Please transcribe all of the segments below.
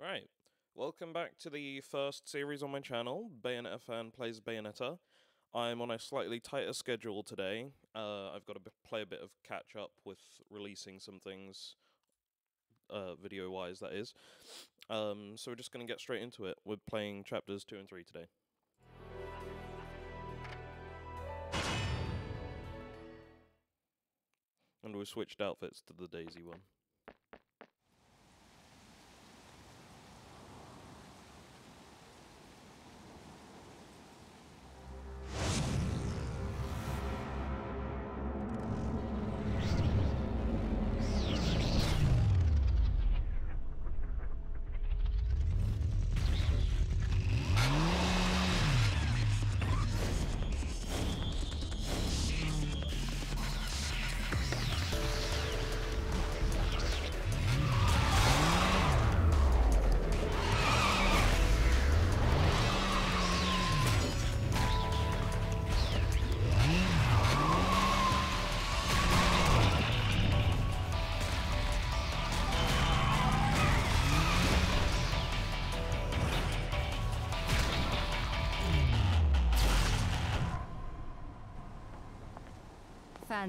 Right. Welcome back to the first series on my channel, Bayonetta Fan Plays Bayonetta. I'm on a slightly tighter schedule today. Uh, I've got to play a bit of catch up with releasing some things, uh, video wise, that is. Um, so we're just going to get straight into it. We're playing chapters 2 and 3 today. And we've switched outfits to the Daisy one.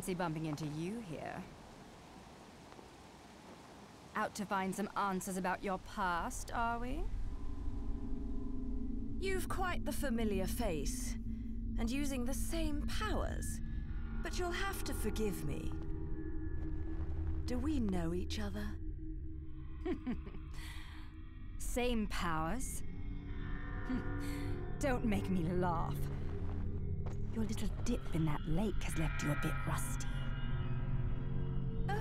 Fancy bumping into you here. Out to find some answers about your past, are we? You've quite the familiar face, and using the same powers. But you'll have to forgive me. Do we know each other? Same powers? Don't make me laugh. Your little dip in that lake has left you a bit rusty. Ah,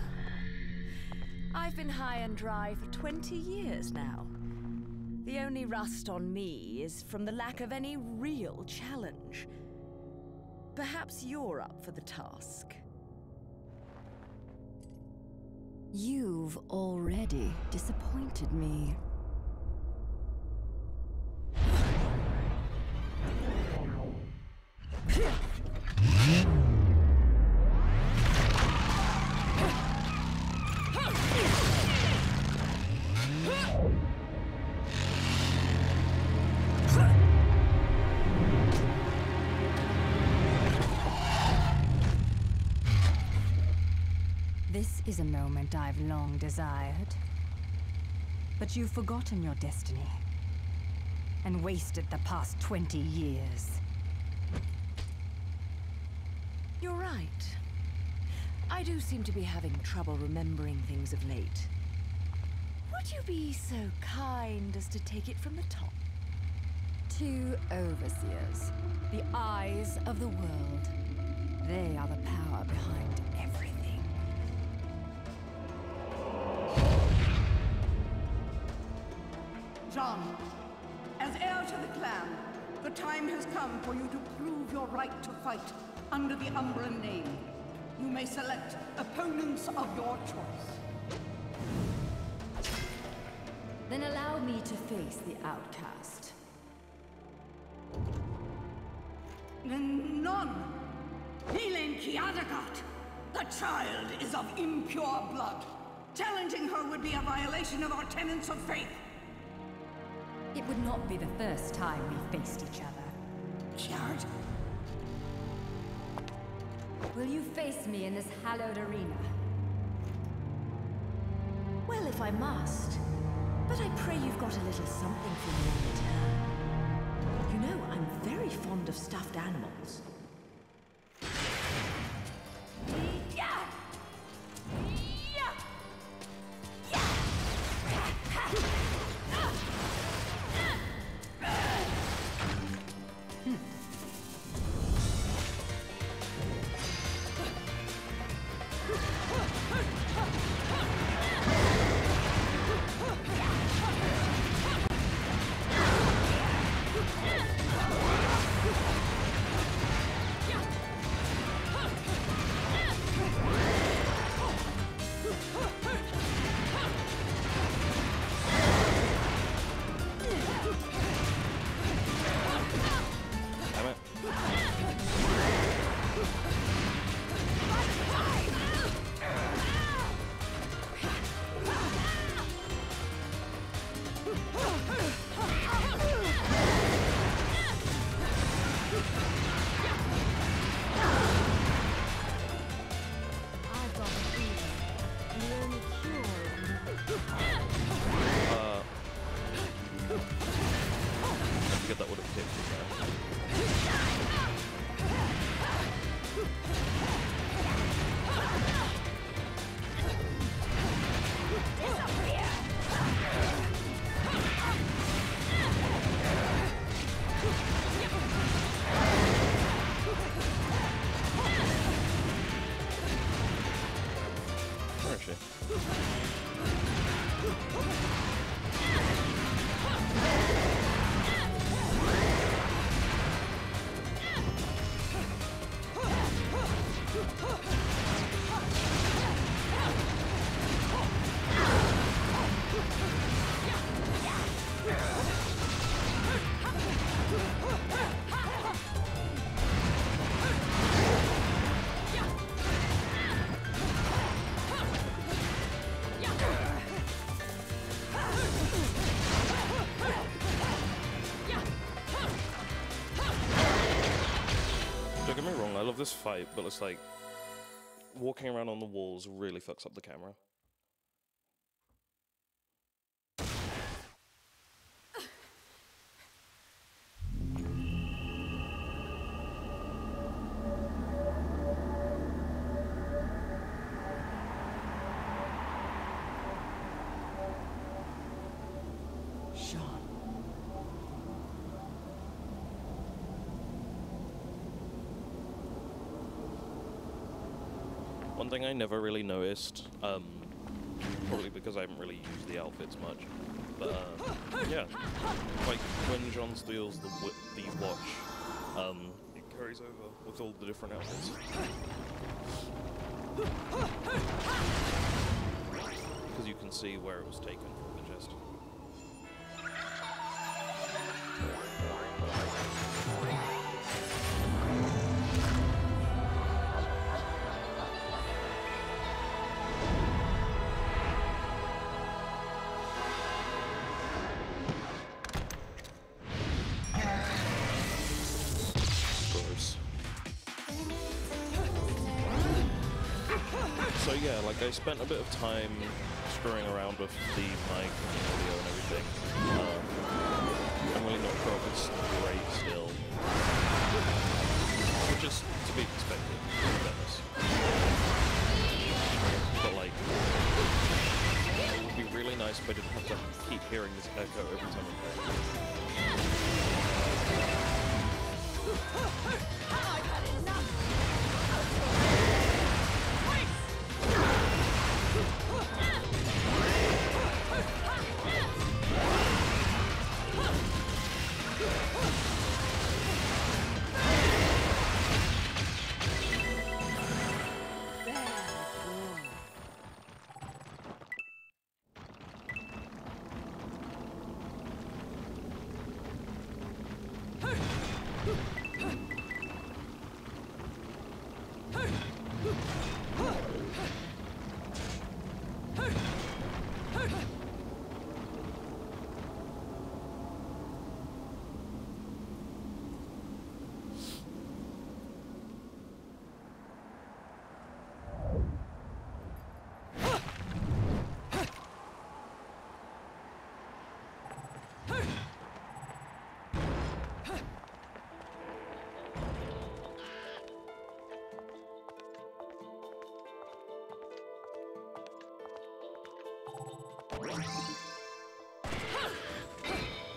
I've been high and dry for 20 years now. The only rust on me is from the lack of any real challenge. Perhaps you're up for the task. You've already disappointed me. A moment I've long desired. But you've forgotten your destiny. And wasted the past 20 years. You're right. I do seem to be having trouble remembering things of late. Would you be so kind as to take it from the top? Two overseers, the eyes of the world. They are the power behind everything. Jeanne, as heir to the clan, the time has come for you to prove your right to fight under the Umbran name. You may select opponents of your choice. Then allow me to face the outcast. N- None! Helene Kiadagat! The child is of impure blood. Challenging her would be a violation of our tenets of faith. It would not be the first time we faced each other. Jared. Will you face me in this hallowed arena? Well, if I must. But I pray you've got a little something for me in return. You know, I'm very fond of stuffed animals. This fight, but it's like walking around on the walls really fucks up the camera. One thing I never really noticed, um, probably because I haven't really used the outfits much, but uh, yeah, like when Jeanne steals the the watch, um, it carries over with all the different outfits. Because you can see where it was taken spent a bit of time screwing around with the mic and the audio and everything. Um, I'm really not sure if it's great still, which is to be expected. But like, it would be really nice if I didn't have to keep hearing this echo every time I play.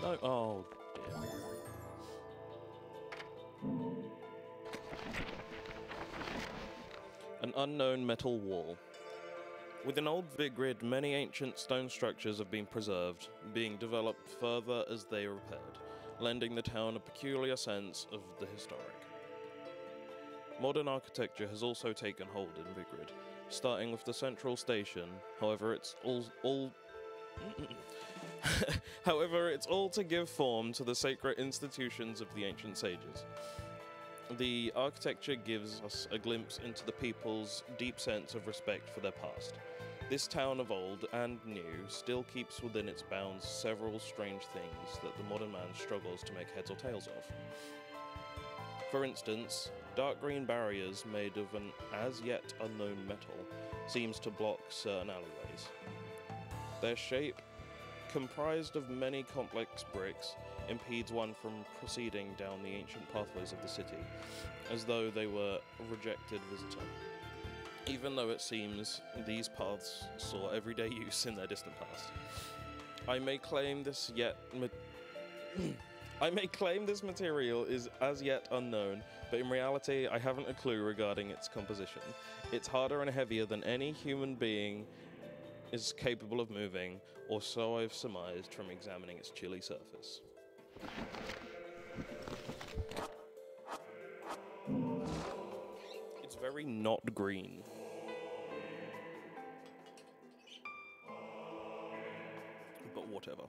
No, oh. An unknown metal wall. Within Old Vigrid, many ancient stone structures have been preserved, being developed further as they are repaired, lending the town a peculiar sense of the historic. Modern architecture has also taken hold in Vigrid, starting with the central station. However, it's all all However, it's all to give form to the sacred institutions of the ancient sages. The architecture gives us a glimpse into the people's deep sense of respect for their past, This town of old and new still keeps within its bounds several strange things that the modern man struggles to make heads or tails of. For instance, dark green barriers made of an as yet unknown metal seems to block certain alleyways. Their shape, comprised of many complex bricks, impedes one from proceeding down the ancient pathways of the city, as though they were a rejected visitor. Even though it seems these paths saw everyday use in their distant past. I may claim this yet ma- I may claim this material is as yet unknown, but in reality I haven't a clue regarding its composition. It's harder and heavier than any human being is capable of moving, or so I've surmised from examining its chilly surface. It's very not green. But whatever.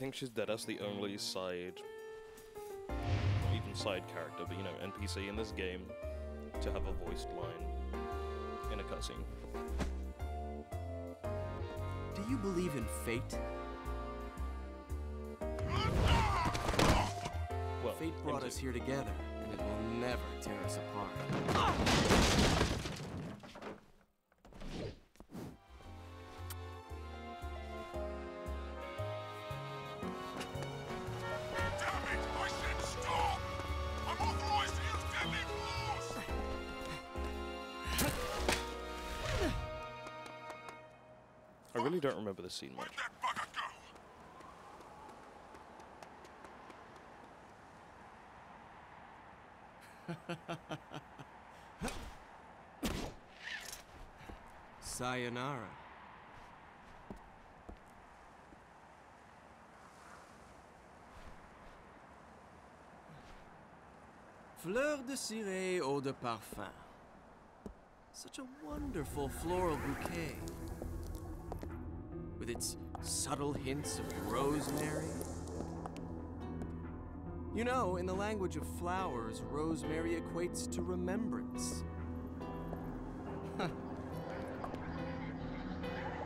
Think she's dead as the only side, not even side character, but you know, NPC in this game to have a voiced line in a cutscene. Do you believe in fate? Well, Fate brought into- us here together, and it will never tear us apart. Really don't remember this scene much. Sayonara. Fleur de ciré eau de parfum. Such a wonderful floral bouquet. Subtle hints of rosemary. You know, in the language of flowers, rosemary equates to remembrance.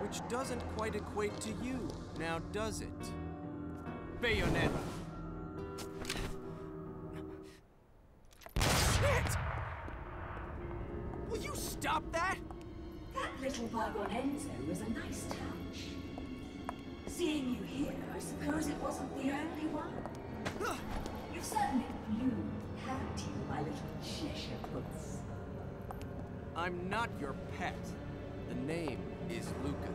Which doesn't quite equate to you, now does it? Bayonetta. I'm not your pet. The name is Luka.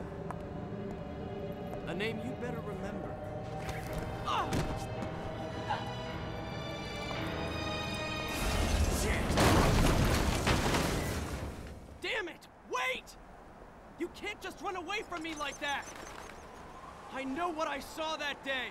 A name you better remember. Ah! Damn it! Wait! You can't just run away from me like that! I know what I saw that day!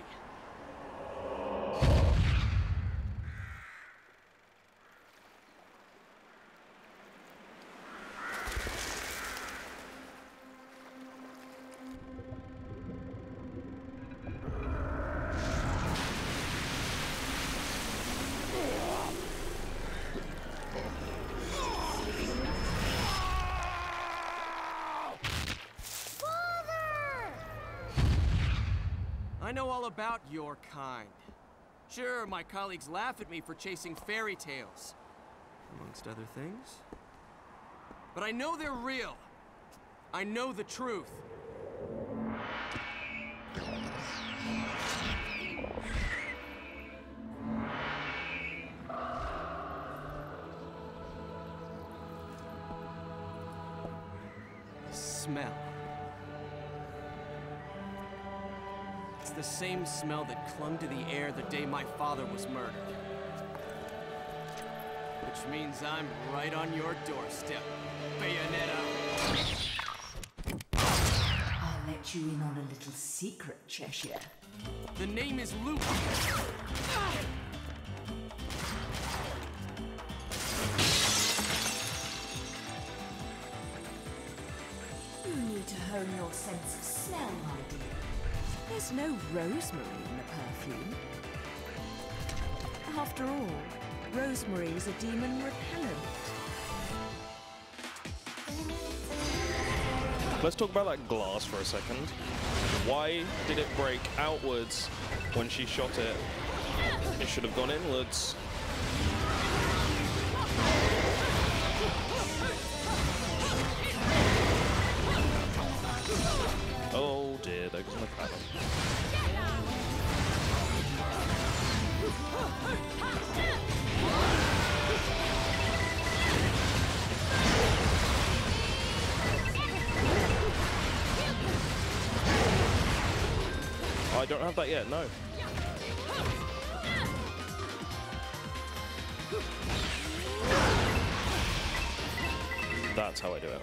All about your kind. Sure, my colleagues laugh at me for chasing fairy tales, amongst other things. But I know they're real. I know the truth. Same smell that clung to the air the day my father was murdered. Which means I'm right on your doorstep, Bayonetta. I'll let you in on a little secret, Cheshire. The name is Luka. You need to hone your sense of smell, my dear. There's no rosemary in the perfume. After all, rosemary is a demon repellent. Let's talk about that glass for a second. Why did it break outwards when she shot it? It should have gone inwards. I don't have that yet, no. That's how I do it.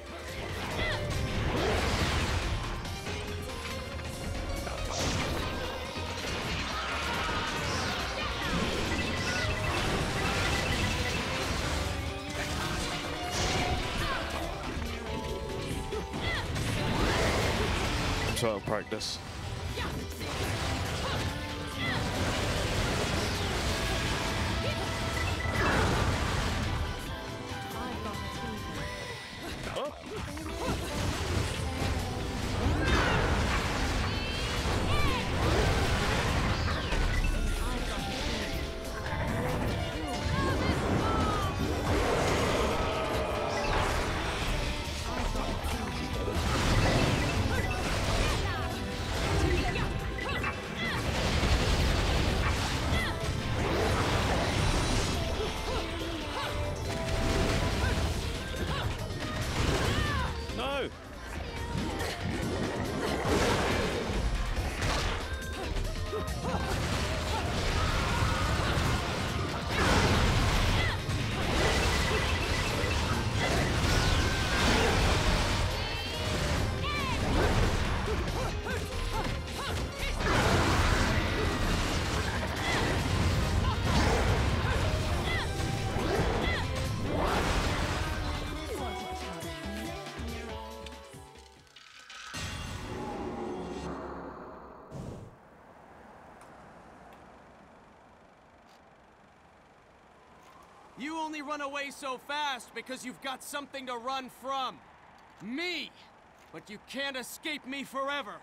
You only run away so fast because you've got something to run from. Me! But you can't escape me forever.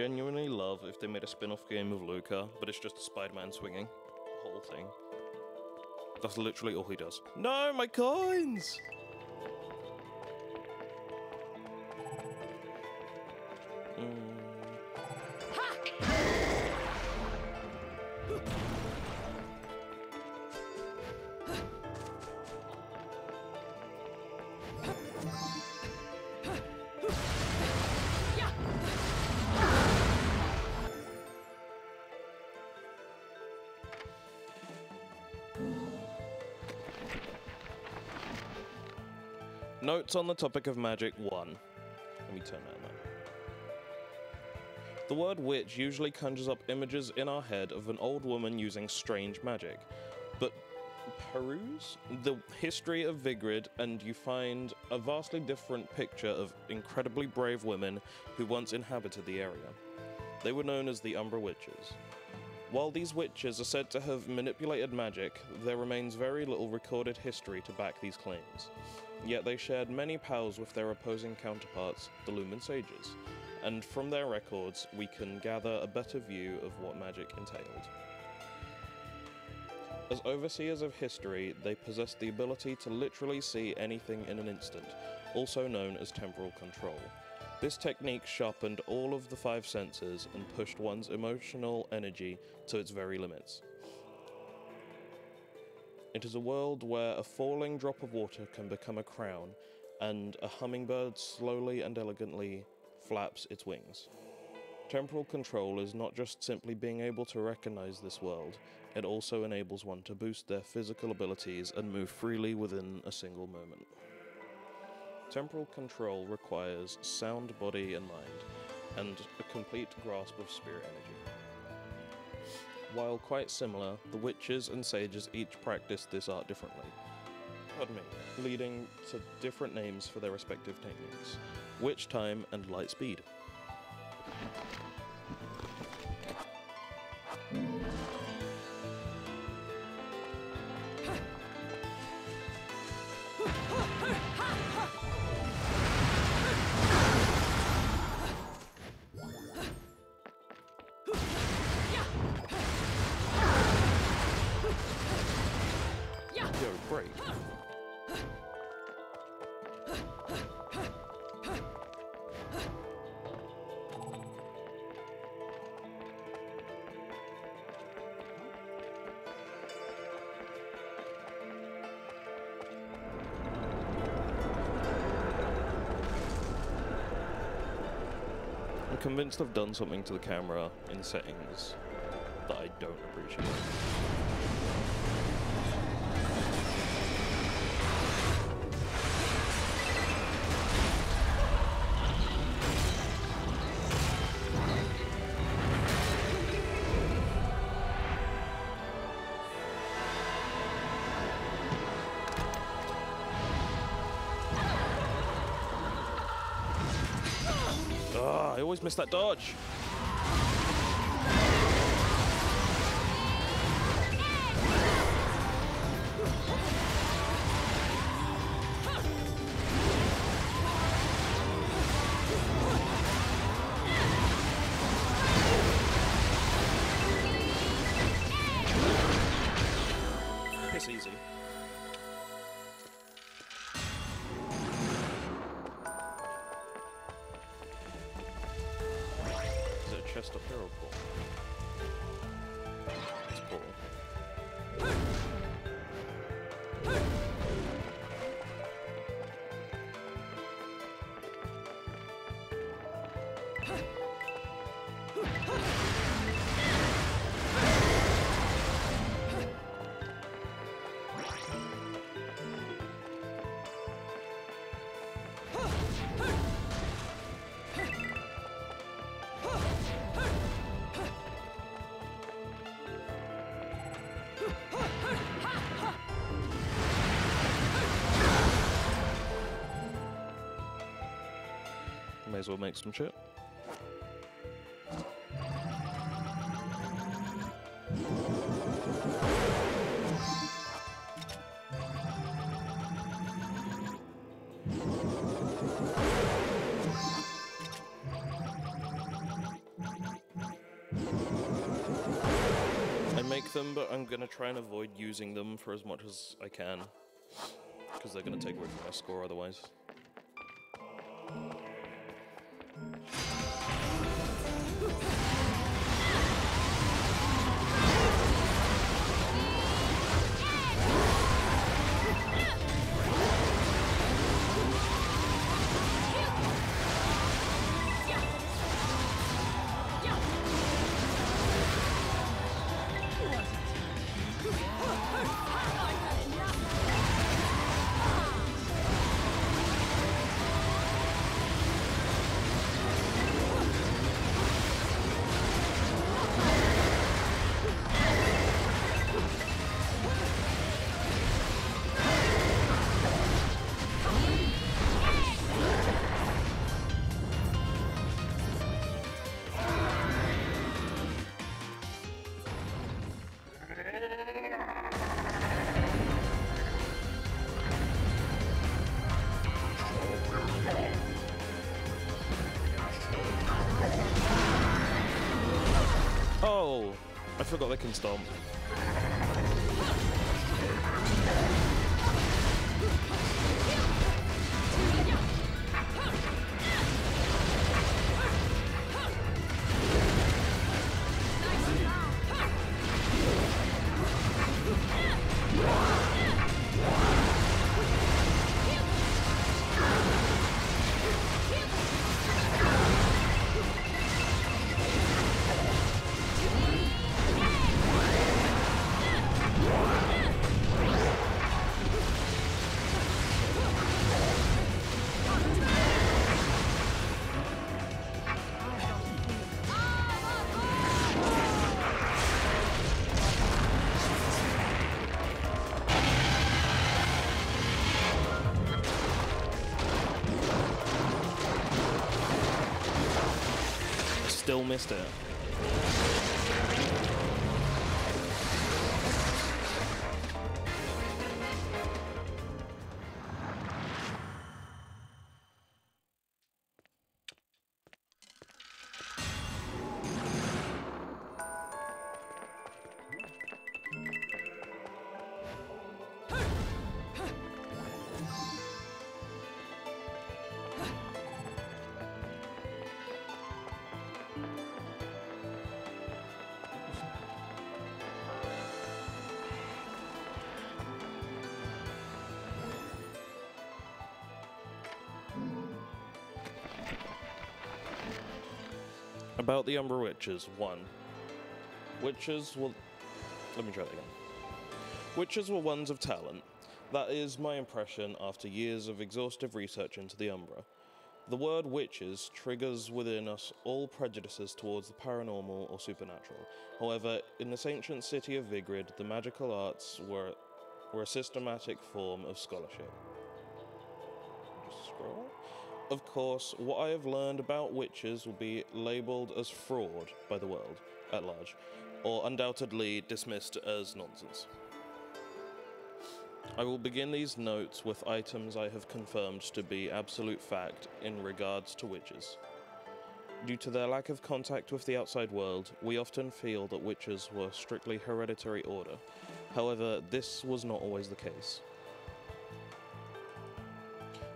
Genuinely love if they made a spin-off game of Luka, but it's just Spider-Man swinging. The whole thing. That's literally all he does. No, my coins! Notes on the topic of magic 1. Let me turn that. The word witch usually conjures up images in our head of an old woman using strange magic. But peruse the history of Vigrid, and you find a vastly different picture of incredibly brave women who once inhabited the area. They were known as the Umbra Witches. While these witches are said to have manipulated magic, there remains very little recorded history to back these claims. Yet they shared many powers with their opposing counterparts, the Lumen Sages, and from their records we can gather a better view of what magic entailed. As overseers of history, they possessed the ability to literally see anything in an instant, also known as temporal control. This technique sharpened all of the five senses and pushed one's emotional energy to its very limits. It is a world where a falling drop of water can become a crown, and a hummingbird slowly and elegantly flaps its wings. Temporal control is not just simply being able to recognize this world, it also enables one to boost their physical abilities and move freely within a single moment. Temporal control requires sound body and mind, and a complete grasp of spirit energy. While quite similar, the witches and sages each practice this art differently. Pardon me, leading to different names for their respective techniques witch time and light speed. Convinced I've done something to the camera in settings that I don't appreciate. Always miss that dodge. As well make some shit. I make them, but I'm gonna try and avoid using them for as much as I can. Because they're gonna take away from my score otherwise. Forgot they can Still About the Umbra Witches, 1. Witches will. Let me try that again. Witches were ones of talent. That is my impression after years of exhaustive research into the Umbra. The word witches triggers within us all prejudices towards the paranormal or supernatural. However, in this ancient city of Vigrid, the magical arts were, were a systematic form of scholarship. Just scroll. Of course, what I have learned about witches will be labelled as fraud by the world at large, or undoubtedly dismissed as nonsense. I will begin these notes with items I have confirmed to be absolute fact in regards to witches. Due to their lack of contact with the outside world, we often feel that witches were strictly hereditary order. However, this was not always the case.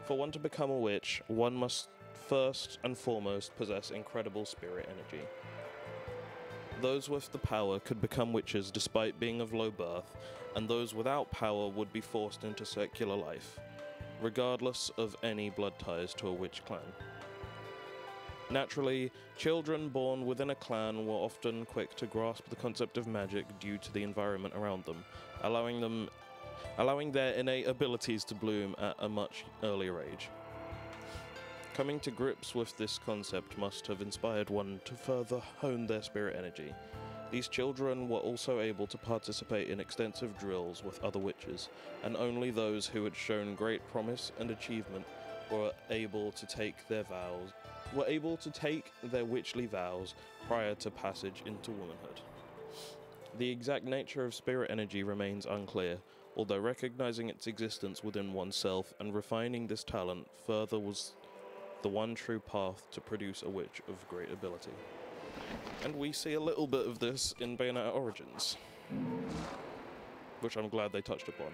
For one to become a witch, one must first and foremost possess incredible spirit energy. Those with the power could become witches despite being of low birth, and those without power would be forced into secular life, regardless of any blood ties to a witch clan. Naturally, children born within a clan were often quick to grasp the concept of magic due to the environment around them, allowing them allowing their innate abilities to bloom at a much earlier age. Coming to grips with this concept must have inspired one to further hone their spirit energy. These children were also able to participate in extensive drills with other witches, and only those who had shown great promise and achievement were able to take their vows were able to take their witchly vows prior to passage into womanhood. The exact nature of spirit energy remains unclear, although recognizing its existence within oneself and refining this talent further was the one true path to produce a witch of great ability. And we see a little bit of this in Bayonetta Origins, which I'm glad they touched upon.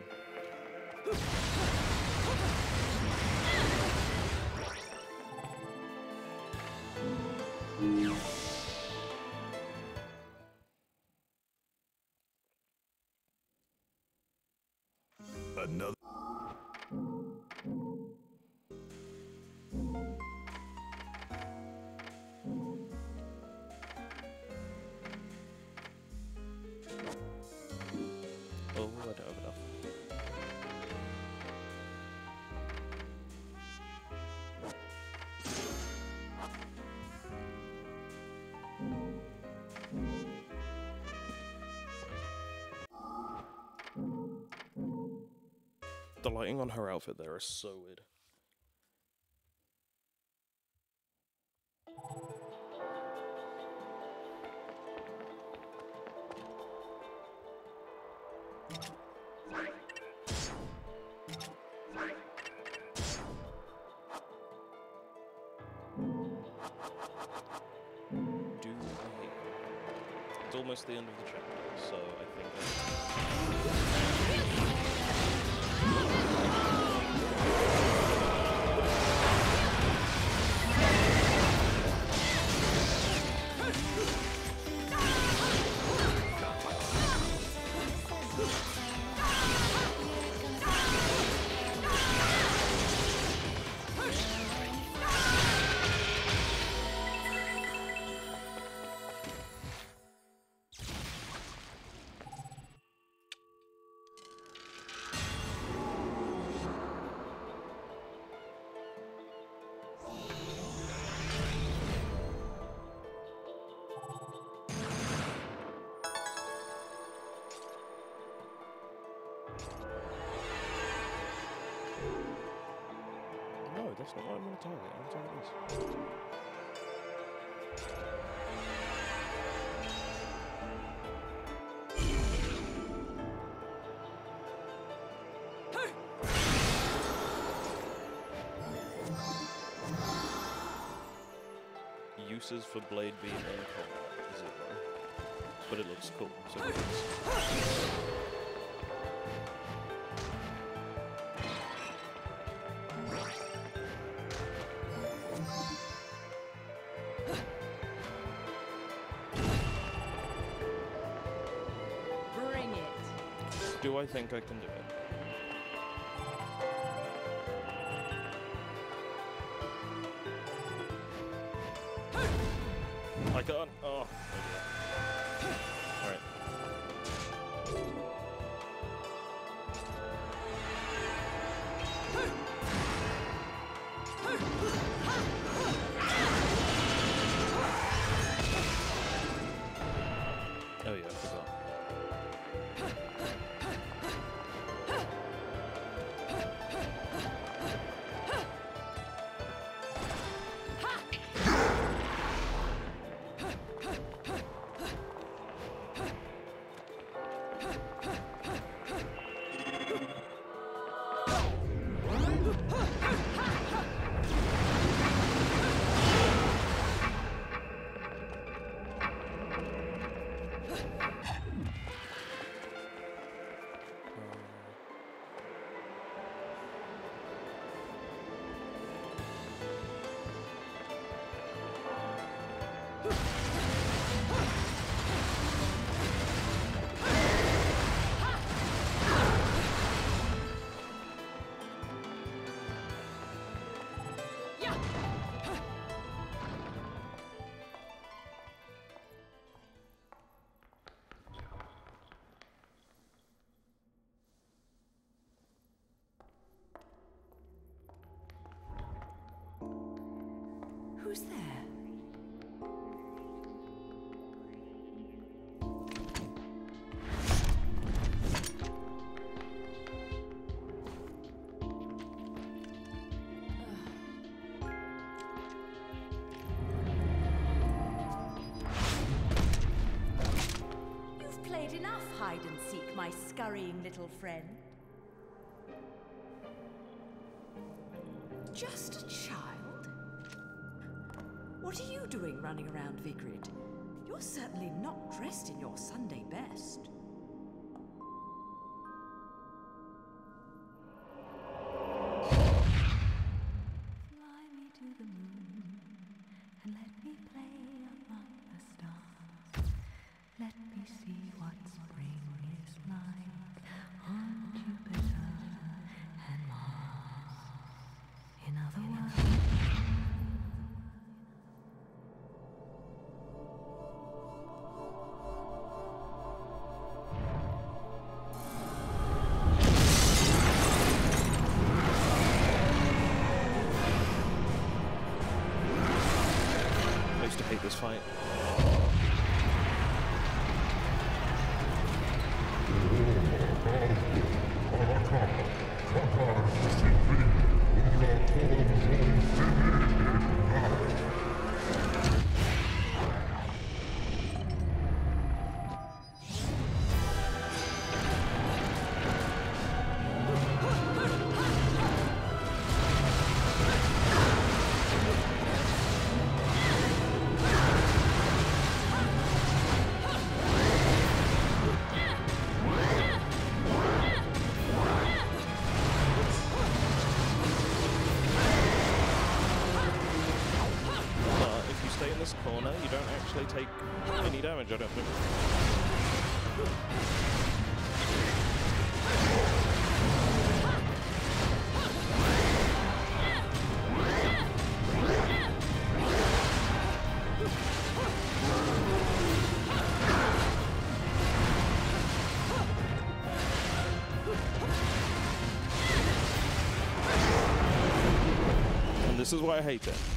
Another. On her outfit there is so weird. That's not what I'm going to target. I'm target this. Uses for blade beam in combat, zero. But it looks cool, so I think I can do it? Who's there? You've played enough hide and seek, my scurrying little friend. What are you doing running around Vigrid? You're certainly not dressed in your Sunday best. Fight. Any damage, I don't think. And this is why I hate it.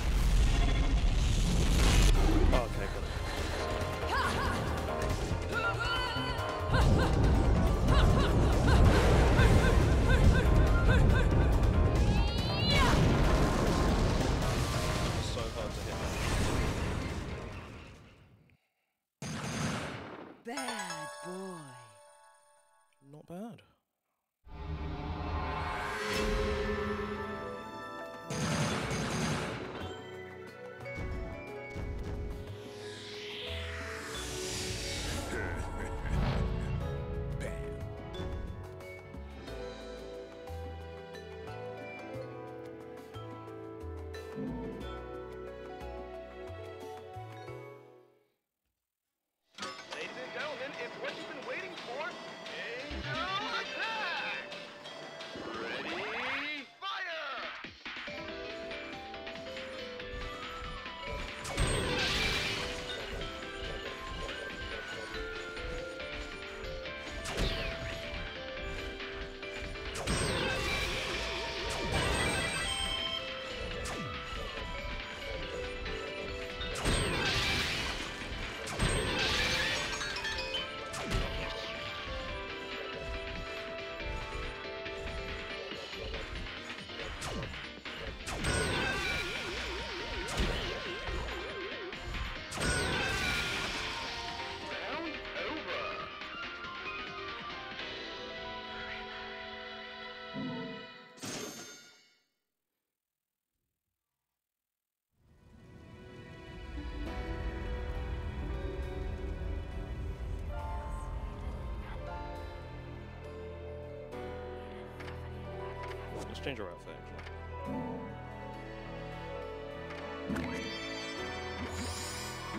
Change our outfit, actually.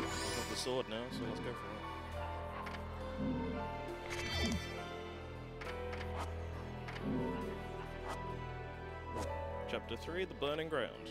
Got the sword now, so let's go for it. Chapter 3 The Burning Ground.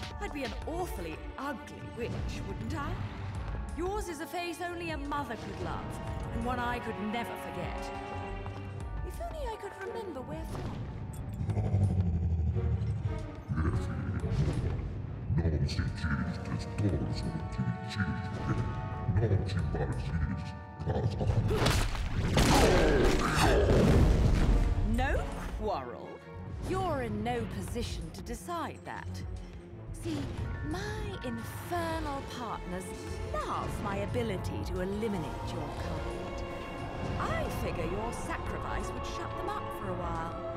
I'd be an awfully ugly witch, wouldn't I? Yours is a face only a mother could love, and one I could never forget. If only I could remember where from. Si cistes torso ti cisque, non si parcis casa. No quarrel? You're in no position to decide that. See, my infernal partners love my ability to eliminate your kind. I figure your sacrifice would shut them up for a while.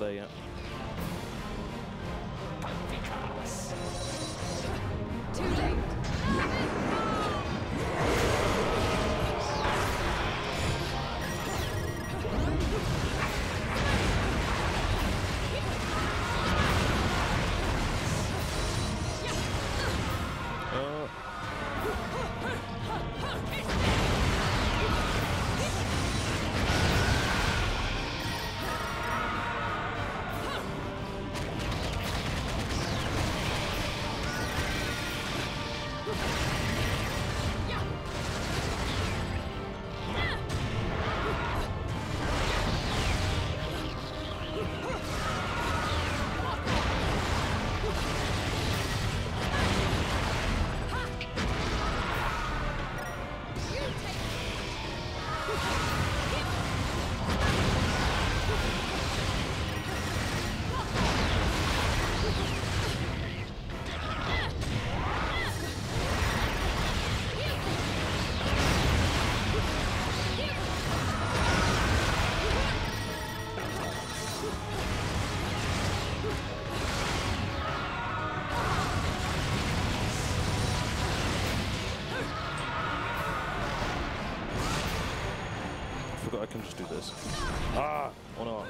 Can't can just do this. Ah! Oh no.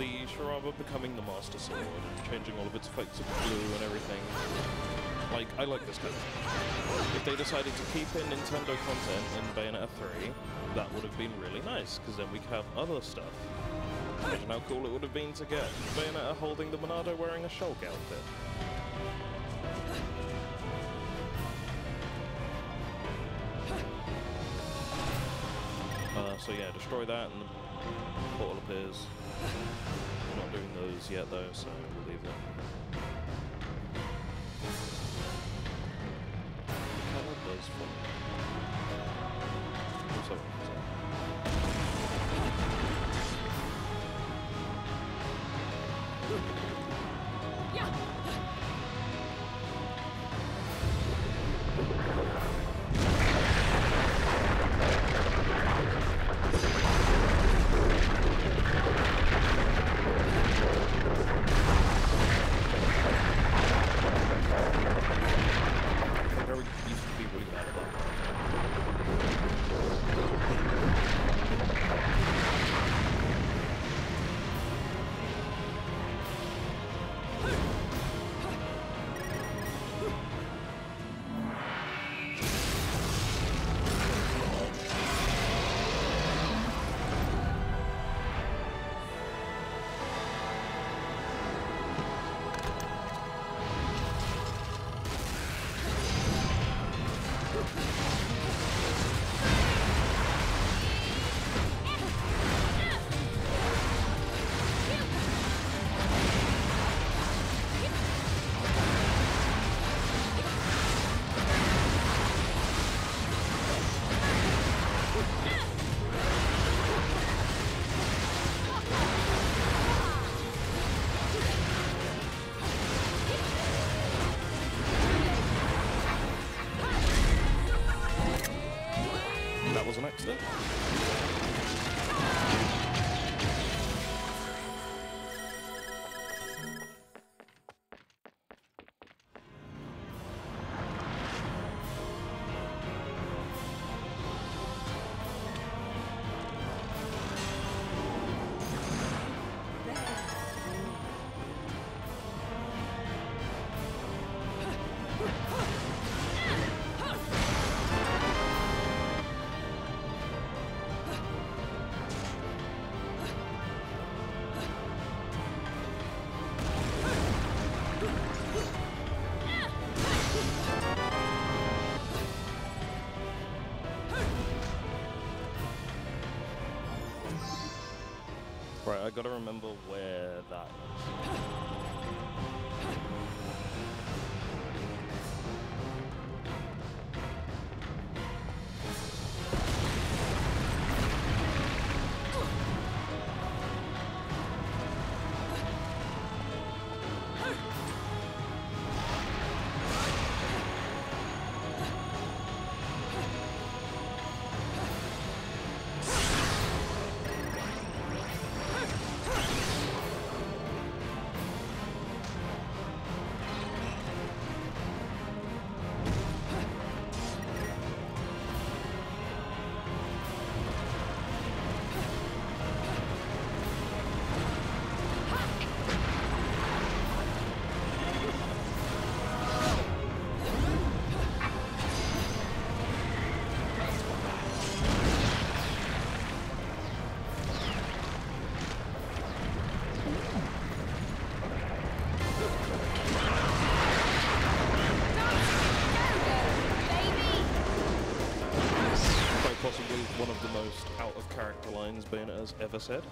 The Shuraba becoming the Master Sword and changing all of its effects of blue and everything. Like, I like this kind of. If they decided to keep in Nintendo content in Bayonetta 3, that would have been really nice, because then we could have other stuff. Imagine how cool it would have been to get Bayonetta holding the Monado wearing a Shulk outfit. Uh, so yeah, destroy that and the portal appears. We're not doing those yet though, so we'll leave them. Colour does for I gotta remember character lines Bayonetta's ever said.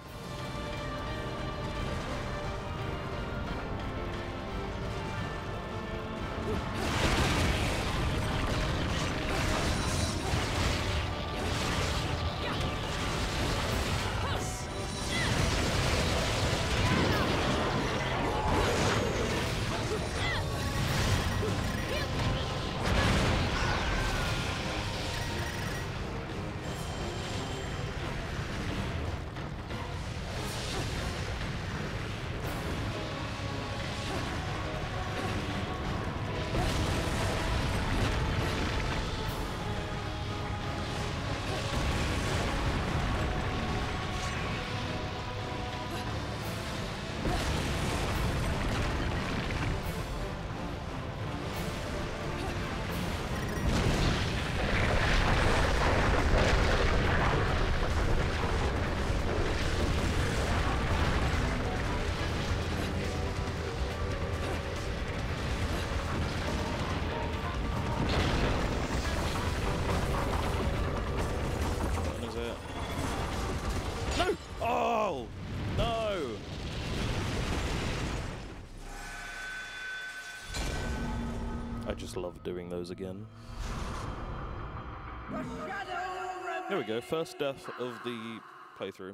Just love doing those again. The There we go, first death of the playthrough.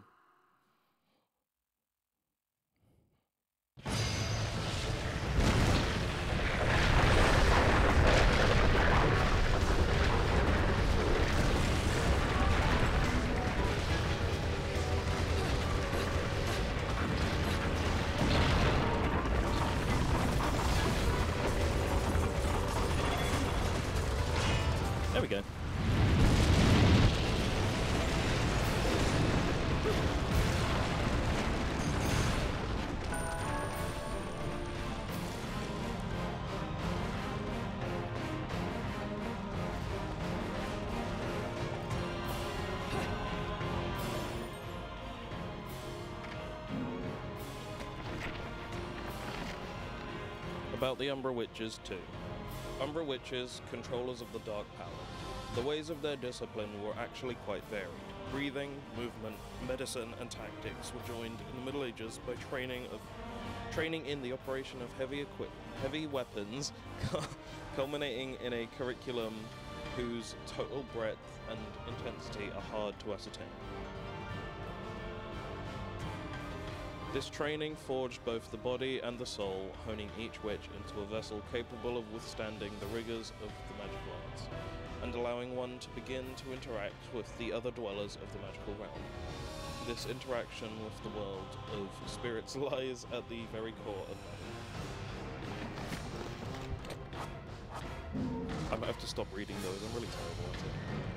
About the Umbra Witches too. Umbra Witches, controllers of the Dark Power. The ways of their discipline were actually quite varied. Breathing, movement, medicine, and tactics were joined in the Middle Ages by training of training in the operation of heavy equip heavy weapons, culminating in a curriculum whose total breadth and intensity are hard to ascertain. This training forged both the body and the soul, honing each witch into a vessel capable of withstanding the rigors of the magical arts, and allowing one to begin to interact with the other dwellers of the magical realm. This interaction with the world of spirits lies at the very core of magic. I might have to stop reading those, I'm really terrible at it.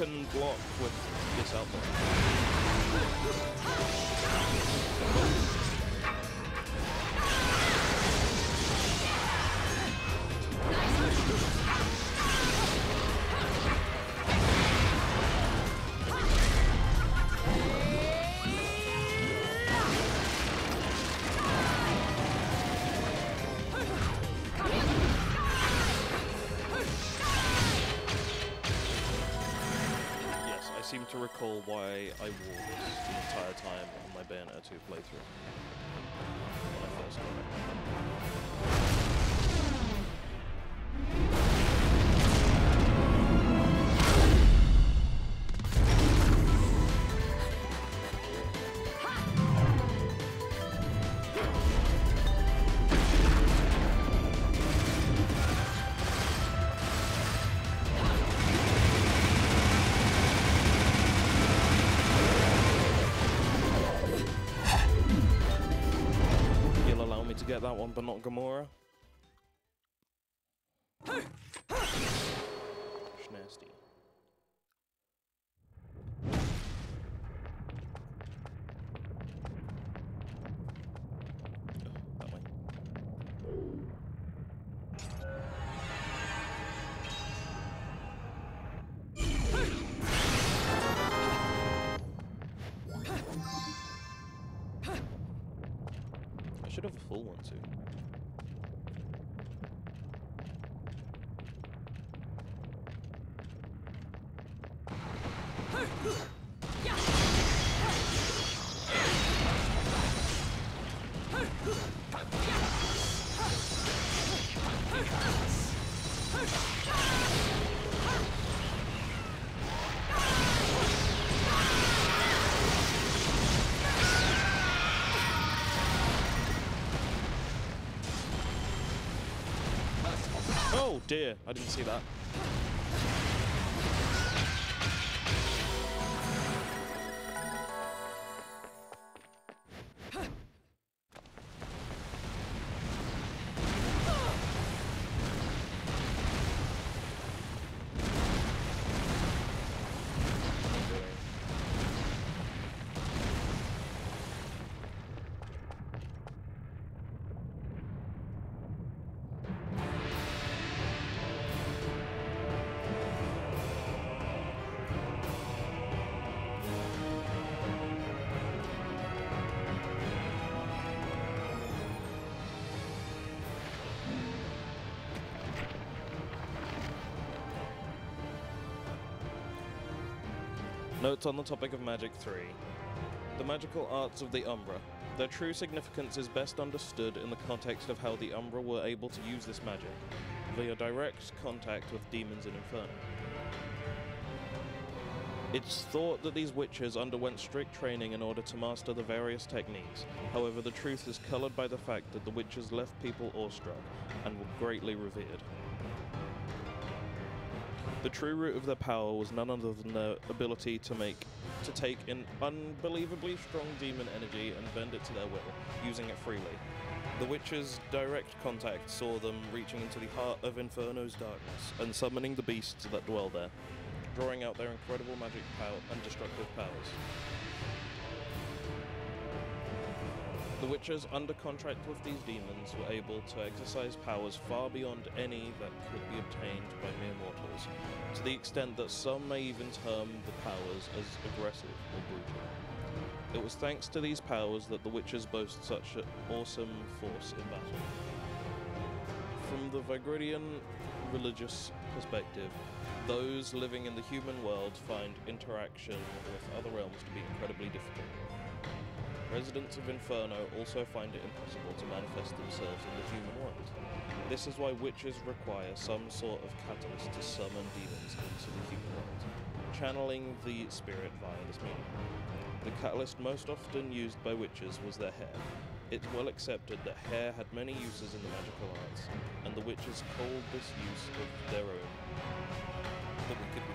Can block with this output. Seem to recall why I wore this the entire time on my Bayonetta 2 playthrough. When I first got it. Get that one, but not Gamora? I should have a full one too. I didn't see that. Notes on the topic of Magic 3. The magical arts of the Umbra. Their true significance is best understood in the context of how the Umbra were able to use this magic, via direct contact with demons in Inferno. It's thought that these witches underwent strict training in order to master the various techniques. However, the truth is coloured by the fact that the witches left people awestruck and were greatly revered. The true root of their power was none other than their ability to make to take an unbelievably strong demon energy and bend it to their will, using it freely. The witches' direct contact saw them reaching into the heart of Inferno's darkness and summoning the beasts that dwell there, drawing out their incredible magic power and destructive powers. The Witchers, under contract with these demons, were able to exercise powers far beyond any that could be obtained by mere mortals, to the extent that some may even term the powers as aggressive or brutal. It was thanks to these powers that the Witchers boast such an awesome force in battle. From the Vigridian religious perspective, those living in the human world find interaction with other realms to be incredibly difficult. Residents of Inferno also find it impossible to manifest themselves in the human world. This is why witches require some sort of catalyst to summon demons into the human world, channeling the spirit via this medium. The catalyst most often used by witches was their hair. It's well accepted that hair had many uses in the magical arts, and the witches called this use of their own the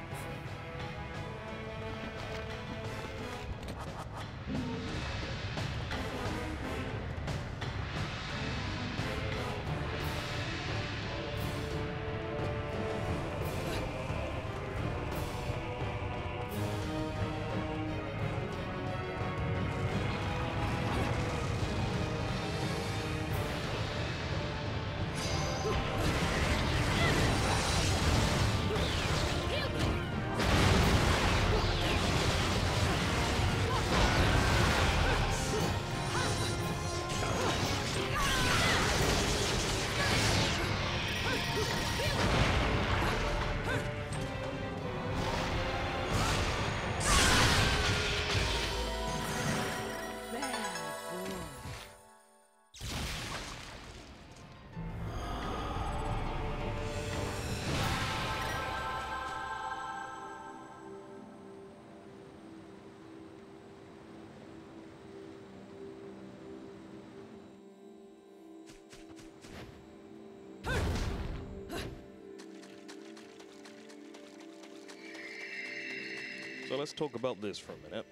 So let's talk about this for a minute.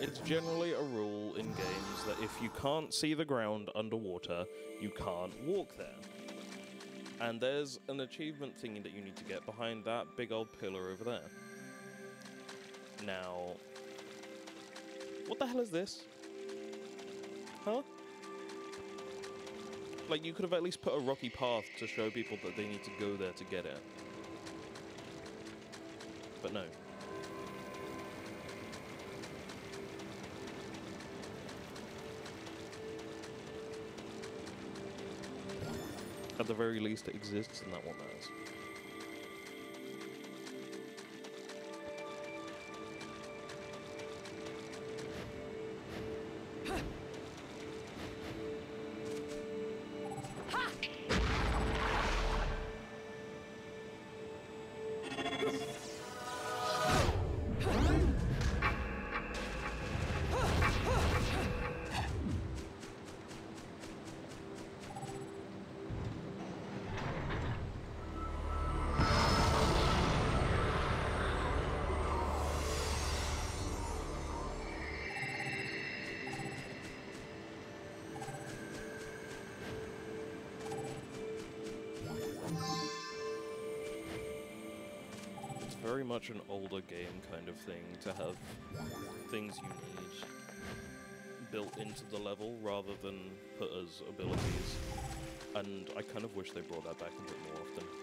It's generally a rule in games that if you can't see the ground underwater, you can't walk there. And there's an achievement thingy that you need to get behind that big old pillar over there. Now, what the hell is this? Huh? Like, you could have at least put a rocky path to show people that they need to go there to get it. But no. At the very least, it exists, and that one matters. Much an older game kind of thing to have things you need built into the level rather than put as abilities. And I kind of wish they brought that back a bit more often.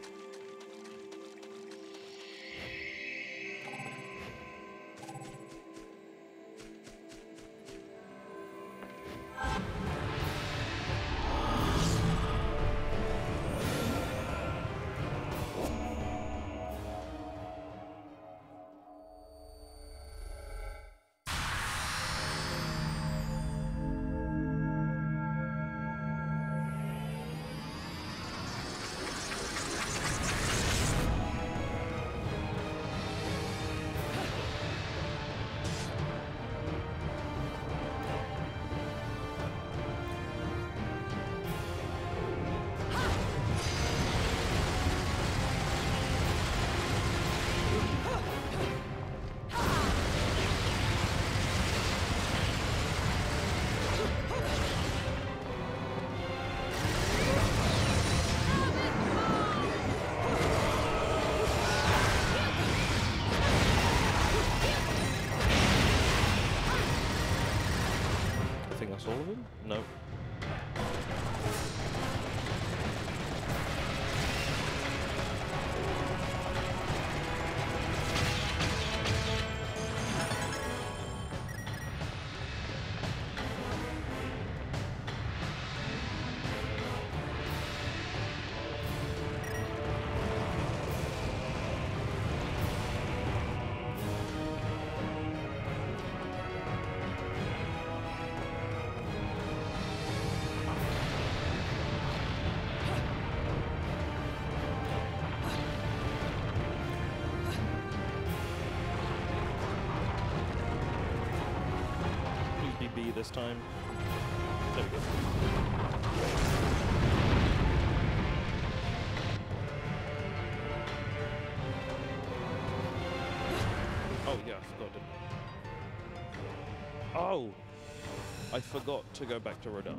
This time. There we go. Oh yeah, I forgot. Didn't I? Oh, I forgot to go back to Rodin.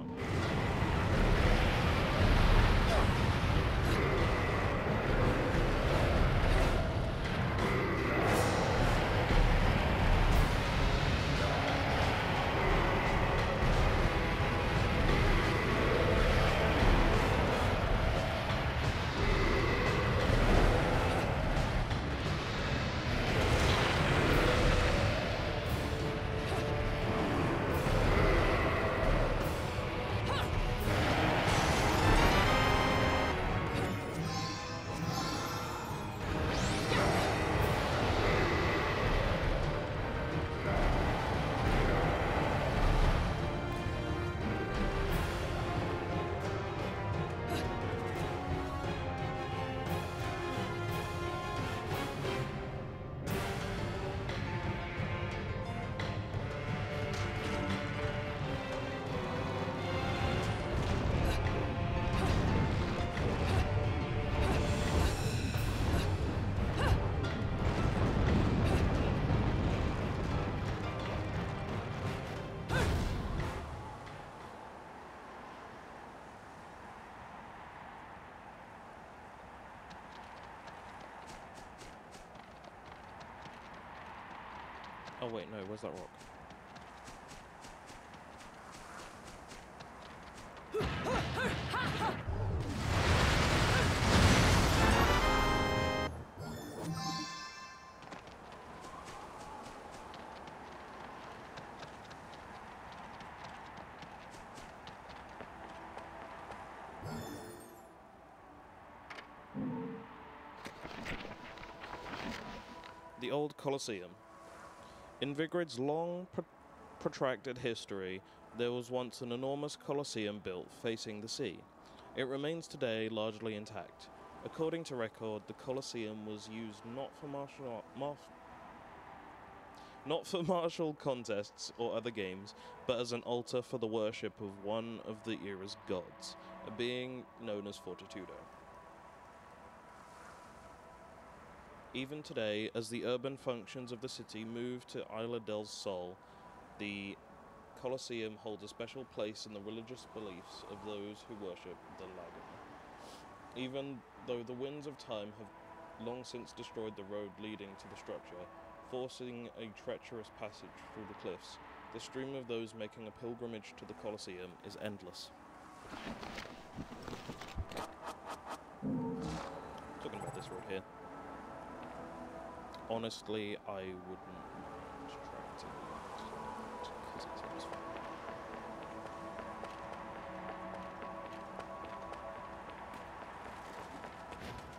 Oh wait, no, where's that rock? The old Colosseum. In Vigrid's long, pro- protracted history, there was once an enormous colosseum built facing the sea. It remains today largely intact. According to record, the colosseum was used not for martial mar- not for martial contests or other games, but as an altar for the worship of one of the era's gods, a being known as Fortitudo. Even today, as the urban functions of the city move to Isla del Sol, the Colosseum holds a special place in the religious beliefs of those who worship the Lagoon. Even though the winds of time have long since destroyed the road leading to the structure, forcing a treacherous passage through the cliffs, the stream of those making a pilgrimage to the Colosseum is endless. Talking about this road here. Honestly, I wouldn't mind trying to because it seems fun.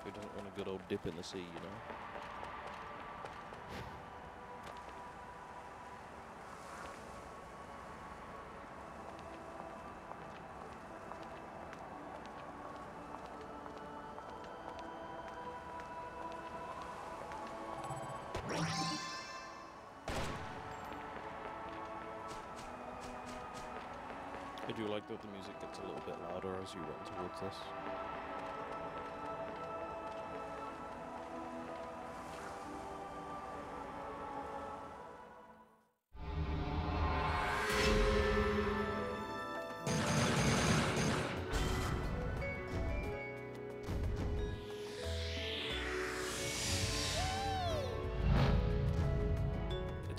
Who doesn't want a good old dip in the sea, you know?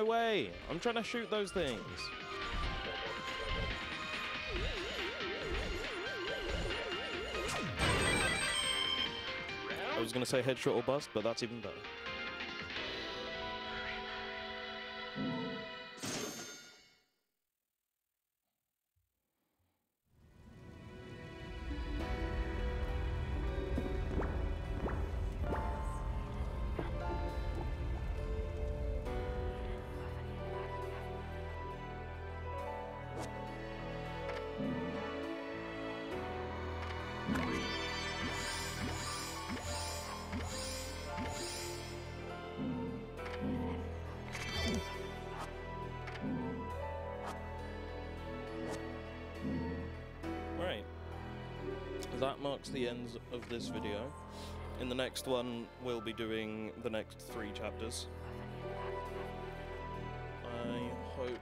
my way! I'm trying to shoot those things. I was gonna say headshot or bust, but that's even better. That marks the end of this video. In the next one, we'll be doing the next three chapters. I hope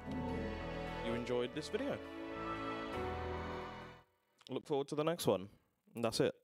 you enjoyed this video. Look forward to the next one. And that's it.